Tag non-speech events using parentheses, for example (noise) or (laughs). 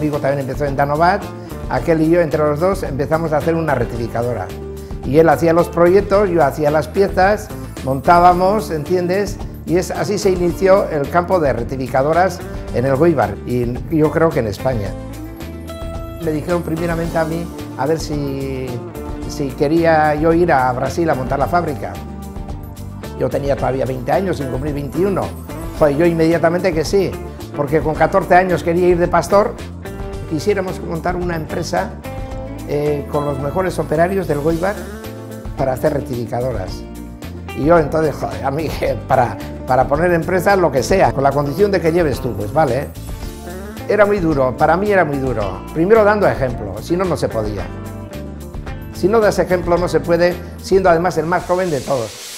conmigo también empezó en Danovat, aquel y yo entre los dos empezamos a hacer una rectificadora. Y él hacía los proyectos, yo hacía las piezas, montábamos, ¿entiendes? Y es, así se inició el campo de rectificadoras en el Goibar y yo creo que en España. Me dijeron primeramente a mí a ver si, si quería yo ir a Brasil a montar la fábrica. Yo tenía todavía 20 años, sin cumplir 21. Fue yo inmediatamente que sí, porque con 14 años quería ir de pastor. Quisiéramos montar una empresa eh, con los mejores operarios del Goibar para hacer rectificadoras. Y yo entonces, a mí (laughs) para, para poner empresas lo que sea, con la condición de que lleves tú, pues vale. Era muy duro, para mí era muy duro. Primero dando ejemplo, si no, no se podía. Si no das ejemplo no se puede, siendo además el más joven de todos.